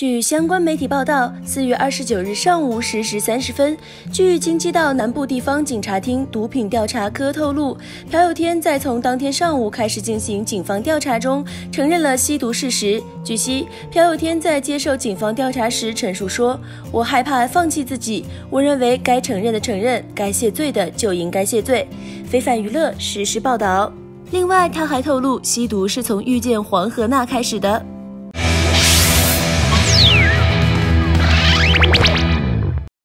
据相关媒体报道，四月二十九日上午十时三十分，据京畿道南部地方警察厅毒品调查科透露，朴有天在从当天上午开始进行警方调查中，承认了吸毒事实。据悉，朴有天在接受警方调查时陈述说：“我害怕放弃自己，我认为该承认的承认，该谢罪的就应该谢罪。”非凡娱乐实时报道。另外，他还透露，吸毒是从遇见黄河娜开始的。